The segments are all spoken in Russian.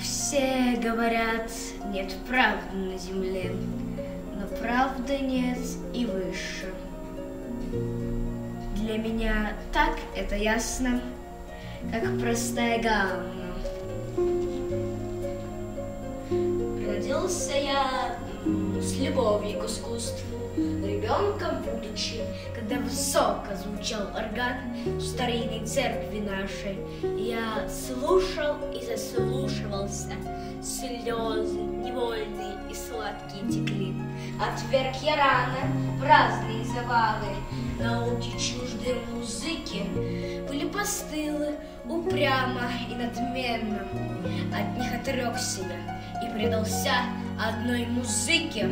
Все говорят, нет правды на земле, но правды нет и выше. Для меня так это ясно, как простая гална. Родился я с любовью к искусству, ребенком будучи, когда высоко звучал орган в старинной церкви нашей, я слушал и заслушивался, слезы невольные и сладкие текли. Отверг я рано в разные завалы, науки чуждой музыки, были постылы, упрямо и надменно. От них отрекся я и предался одной музыке.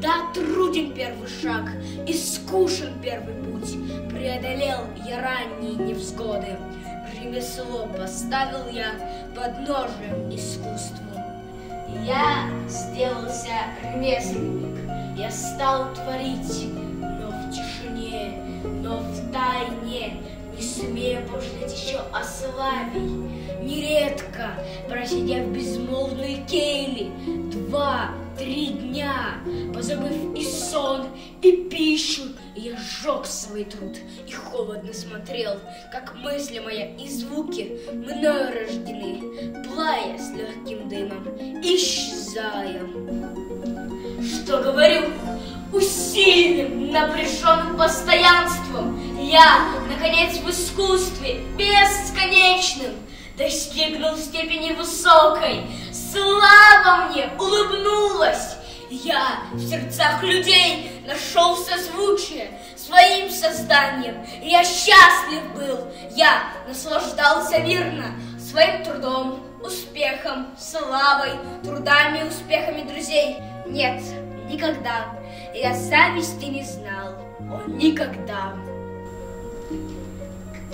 Да, труден первый шаг, и скушен первый путь. Преодолел я ранние невзгоды. Ремесло поставил я под ножем искусству. Я сделался ремесленник, я стал творить, но в тишине, но в тайне, не смея пожалеть еще о славе. Нередко, просидя в безмолвной келье, два, три дня, позабыв и сон, и пищу, я сжег свой труд и холодно смотрел, как мысли моя и звуки мною рождены, плая с легким дымом, исчезая. Что говорю, усилием, напряженным постоянством, я, наконец, в искусстве бесконечным достигнул степени высокой, слава мне улыбнулась. Я в сердцах людей нашел созвучие своим созданием. Я счастлив был, я наслаждался мирно своим трудом, успехом, славой, трудами успехами друзей. Нет, никогда я зависти не знал, о, никогда.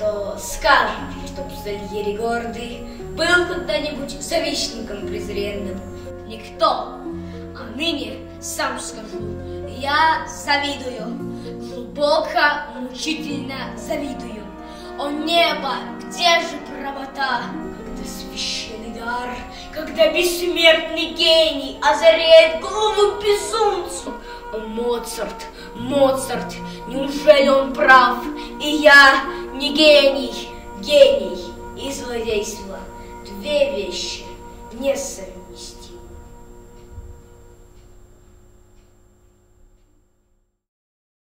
Кто скажет, что Псальери гордый был когда-нибудь завистником презренным? Никто. А ныне сам скажу, я завидую, глубоко, мучительно завидую. О небо, где же правота, когда священный дар, когда бессмертный гений озаряет голову безумцу? О, Моцарт, Моцарт, неужели он прав, и я не гений, гений и злодейство, две вещи несовместимы.